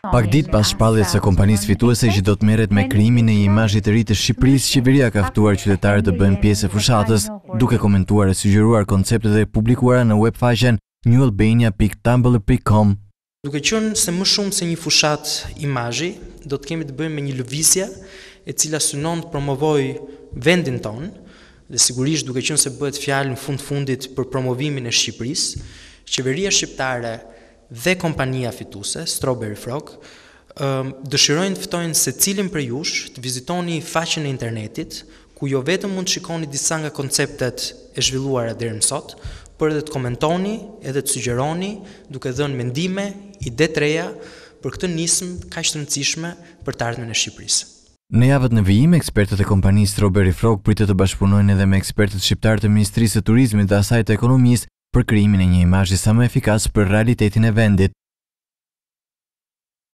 Pak ditë pas shpalljes së kompanisë fituese që do të merret me krijimin e një imazhi të ri të Shqipërisë, qeveria ka ftuar qytetarët të bëhen pjesë e fushatës, duke komentuar e sugjeruar konceptet e publikuara në uebfaqen newalbania.tumblr.com. Duke qenë se më shumë se një fushatë imazhi, do të kemi të bëjmë me një lëvizje e cila synon të promovojë vendin tonë, Dhe sigurisht duke qenë se bëhet fjalë në fund fundit për promovimin e Shqipërisë, qeveria shqiptare dhe kompania fituese, Strawberry Frog, dëshirojnë të ftojnë secilin prej jush të vizitoni faqen e internetit, ku jo vetëm mund të shikoni disa nga konceptet e zhvilluara deri më sot, por edhe të komentoni edhe të sugjeroni duke dhënë mendime, ide të reja për këtë nismë kaq të rëndësishme për të ardhmen e Shqipërisë. Në javët në vijim, ekspertët e kompanisë Strawberry Frog pritet të bashkëpunojnë edhe me ekspertët shqiptarë të Ministrisë së Turizmit dhe asaj të Ekonomisë për krijimin e një imazhi sa më efikas për realitetin e vendit.